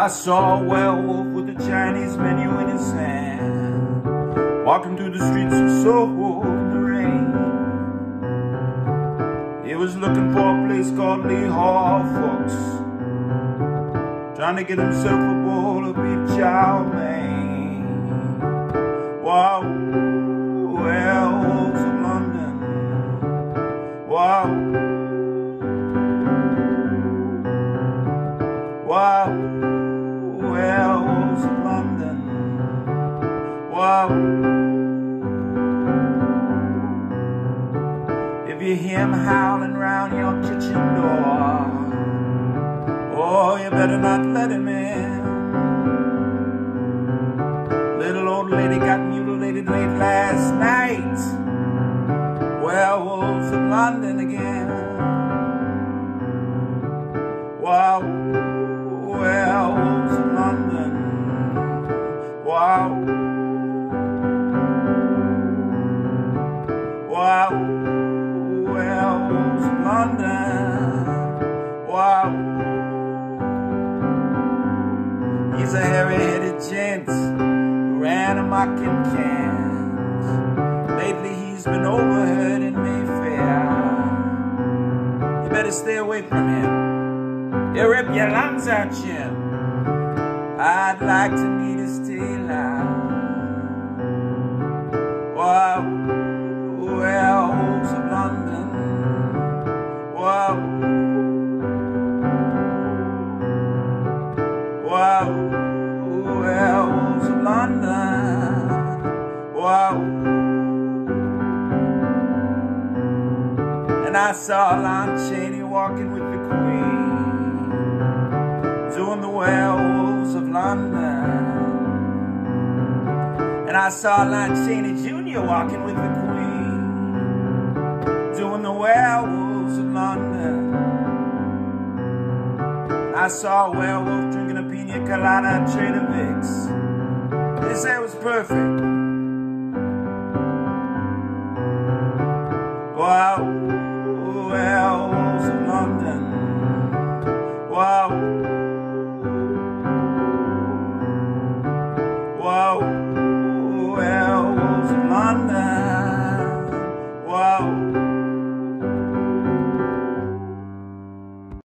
I saw a werewolf with a Chinese menu in his hand, walking through the streets of Soho in the rain. He was looking for a place called Lee Ho Fook's, trying to get himself a bowl of beef chow mein. Wow, werewolves of London. Wow. If you hear him howling round your kitchen door, oh, you better not let him in. Little old lady got mutilated late last night. Werewolves of London again. Wow, werewolves of London. Wow. Wow, hairy-headed gent who ran amok in Kent. Lately he's been overheard in Mayfair. You better stay away from him. He'll rip your lungs out, Jim. I'd like to meet his tailor. Wow, werewolves of London. Wow. Wow, And I saw Lon Chaney walking with the Queen, doing the werewolves of London. And I saw Lon Chaney Jr. walking with the Queen, doing the werewolves of London. I saw a werewolf drinking a pina colada at Trader Vic's. They said it was perfect. London.